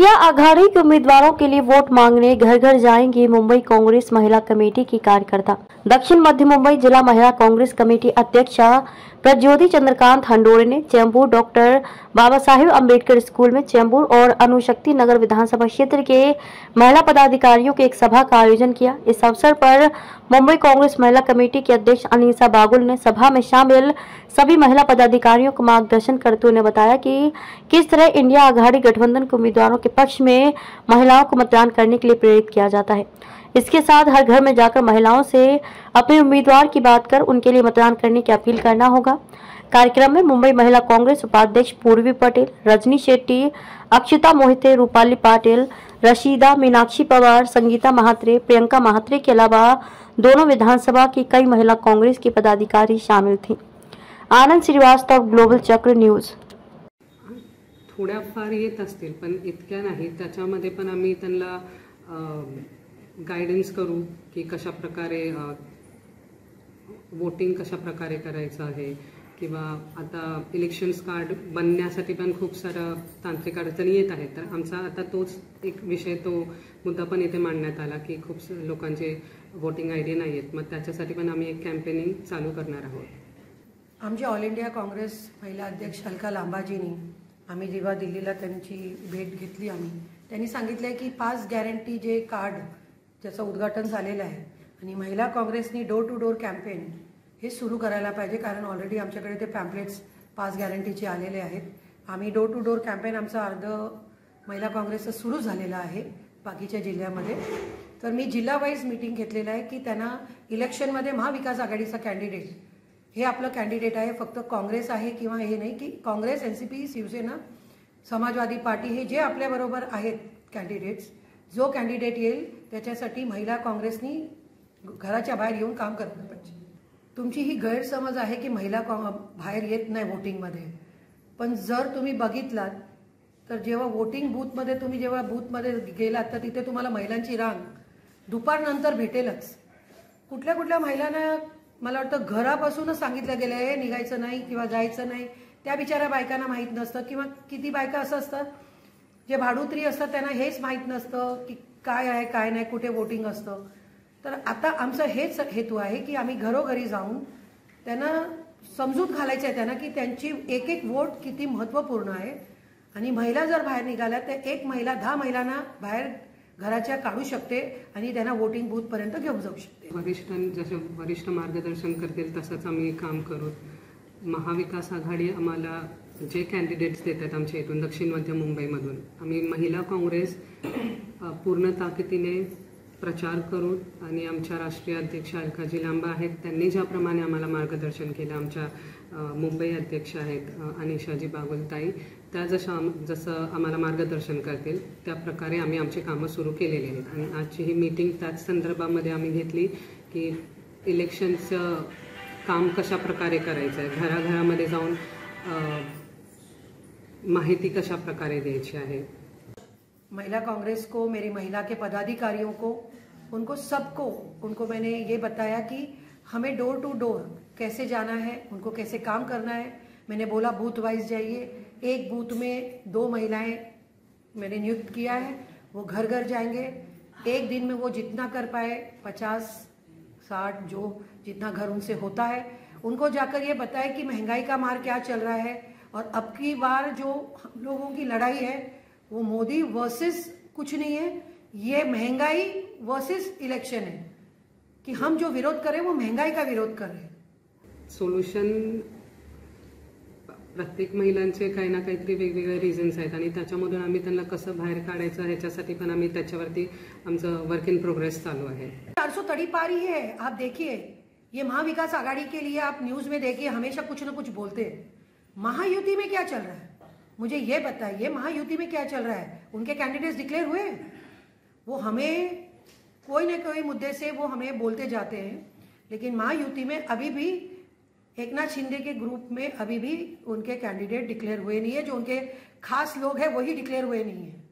India Aghadi के उम्मीदवारों के लिए vote मांगने घर घर जाएँगे मुंबई कांग्रेस महिला कमेटी की कार्यकर्ता। दक्षिण मध्य मुंबई जिला महिला कांग्रेस कमेटी अध्यक्ष प्रज्योति चंद्रकांत हंडोरे ने चैम्बूर डॉक्टर बाबा साहेब अंबेडकर स्कूल में चैम्बूर और अनुशक्ति नगर विधानसभा क्षेत्र के महिला पदाधिकारियों की एक सभा का आयोजन किया। इस अवसर पर मुंबई कांग्रेस महिला कमेटी के अध्यक्ष अनीसा बागुल ने सभा में शामिल सभी महिला पदाधिकारियों को मार्गदर्शन करते हुए बताया कि किस तरह इंडिया आघाड़ी गठबंधन के उम्मीदवारों के पक्ष में महिलाओं को मतदान करने के लिए प्रेरित किया जाता है। इसके साथ हर घर में जाकर महिलाओं से अपने उम्मीदवार की बात कर उनके लिए मतदान करने की अपील करना होगा। कार्यक्रम में मुंबई महिला कांग्रेस उपाध्यक्ष पूर्वी पटेल, रजनी शेट्टी, अक्षिता मोहिते, रूपाली पाटिल, रशीदा मीनाक्षी पवार, संगीता महात्रे, प्रियंका महात्रे के अलावा दोनों विधानसभा की कई महिला कांग्रेस की पदाधिकारी शामिल थीं। Anand Shrivastava, Global Chakra News. थोड्याफार येत असतील पण इतक्या नाही त्याच्यामध्ये पण आम्ही त्यांना गायडन्स करू की कशा प्रकारे वोटिंग कशा प्रकारे करायचं आहे. किंवा आता इलेक्शन्स कार्ड बनण्यासाठी पण खूप सारं तांत्रिक अडचणी येत आहेत. तर आमचा आता तोच एक विषय तो मुद्दा पण इथे मांडण्यात आला की खूप स- लोकांचे वोटिंग आय डी नाही आहेत. मग त्याच्यासाठी पण आम्ही एक कॅम्पेनिंग चालू करणार आहोत. आमची ऑल इंडिया काँग्रेस महिला अध्यक्ष अलका लांबाजींनी आम्ही जेव्हा दिल्लीला त्यांची भेट घेतली आम्ही त्यांनी सांगितलं आहे की पाच गॅरंटी जे कार्ड ज्याचं उद्घाटन झालेलं आहे आणि महिला काँग्रेसनी डोर टू डोर कॅम्पेन हे सुरू करायला पाहिजे कारण ऑलरेडी आमच्याकडे ते पॅम्पलेट्स पाच गॅरंटीचे आलेले आहेत. आम्ही डोर टू डोर कॅम्पेन आमचं अर्ध महिला काँग्रेसचं सुरू झालेलं आहे बाकीच्या जिल्ह्यामध्ये. तर मी जिल्हावाईज मीटिंग घेतलेलं आहे की त्यांना इलेक्शनमध्ये महाविकास आघाडीचा कॅन्डिडेट हे आपलं कॅन्डिडेट आहे फक्त काँग्रेस आहे किंवा हे नाही की Congress N C P Shivsena Samajwadi Party हे जे आपल्याबरोबर आहेत कॅन्डिडेट्स जो कॅन्डिडेट येईल त्याच्यासाठी महिला काँग्रेसनी घराच्या बाहेर येऊन काम करायला पाहिजे. तुमची ही गैरसमज आहे की महिला कॉ बाहेर येत नाही वोटिंगमध्ये पण जर तुम्ही बघितलात तर जेव्हा वोटिंग बूथमध्ये तुम्ही जेव्हा बूथमध्ये गेलात तर तिथे तुम्हाला महिलांची रांग दुपारनंतर भेटेलच. कुठल्या कुठल्या महिलांना मला वाटतं घरापासूनच सांगितलं गेलं आहे निघायचं नाही किंवा जायचं नाही. त्या बिचाऱ्या बायकांना माहीत नसतं किंवा किती बायका असं असतं जे भाडुत्री असतात त्यांना हेच माहीत नसतं की काय आहे काय नाही कुठे वोटिंग असतं. तर आता आमचं हेच हेतू आहे की आम्ही घरोघरी जाऊन त्यांना समजूत घालायचं आहे त्यांना की त्यांची एक एक वोट किती महत्त्वपूर्ण आहे. आणि महिला जर बाहेर निघाल्या तर एक महिला दहा महिलांना बाहेर घराच्या काढू शकते आणि त्यांना वोटिंग बूथपर्यंत घेऊन जाऊ शकते. वरिष्ठ जसे वरिष्ठ मार्गदर्शन करतील तसंच आम्ही काम करू. महाविकास आघाडी आम्हाला जे कॅन्डिडेट्स देतात आमच्या इथून दक्षिण मध्य मुंबईमधून आम्ही महिला काँग्रेस पूर्ण ताकदीने प्रचार करू आणि आमच्या राष्ट्रीय अध्यक्ष अलकाजी लांबा आहेत. त्यांनी ज्याप्रमाणे आम्हाला मार्गदर्शन केलं आमच्या मुंबई अध्यक्ष आहेत अनिशाजी बागुलताई. त्या जशा आम- जसं आम्हाला मार्गदर्शन करतील त्या प्रकारे आम्ही आमची कामं सुरू केलेली आहेत. आणि आजची ही मीटिंग त्याच संदर्भामध्ये आम्ही घेतली की इलेक्शनचं काम कशा प्रकारे करायचं आहे घराघरामध्ये जाऊन माहिती कशा प्रकारे द्यायची आहे महिला कांग्रेस को, मेरी महिला के पदाधिकारियों को, उनको सबको, उनको मैंने ये बताया कि हमें डोर टू डोर कैसे जाना है, उनको कैसे काम करना है। मैंने बोला बूथ वाइज जाइए। एक बूथ में दो महिलाएँ मैंने नियुक्त किया है, वो घर घर जाएँगे। एक दिन में वो जितना कर पाए, पचास, साठ, जो जितना घर उनसे होता है, उनको जाकर ये बताए कि महँगाई का मार क्या चल रहा है। और अब की बार जो हम लोगों की लड़ाई है वो मोदी वर्सेस कुछ नहीं है ये महँगाई वर्सेस इलेक्शन है। कि हम जो विरोध करें वो महँगाई का विरोध कर रहे हैं। सोल्युशन प्रत्येक महिलांचे काही ना काहीतरी वेगवेगळे रिझन्स आहेत आणि त्याच्यामधून आम्ही त्यांना कसं बाहेर काढायचं ह्याच्यासाठी पण आम्ही त्याच्यावरती आमचं वर्क इन प्रोग्रेस चालू आहे. चार सौ तड़ी पारी है आप देखिए ये महाविकास आघाड़ी के लिए आप न्यूज़ में देखिए हमेशा कुछ ना कुछ बोलते हैं। महायुति में क्या चल रहा है? मुझे ये बताइए, महायुति में क्या चल रहा है उनके कैंडिडेट्स डिक्लेयर हुए हैं? वो हमें, कोई ना कोई मुद्दे से वो हमें बोलते जाते हैं, लेकिन महायुति में अभी भी एक नाथ शिंदे के ग्रुप में अभी भी उनके कैंडिडेट डिक्लेयर हुए नहीं है, जो उनके खास लोग हैं वही डिक्लेयर हुए नहीं है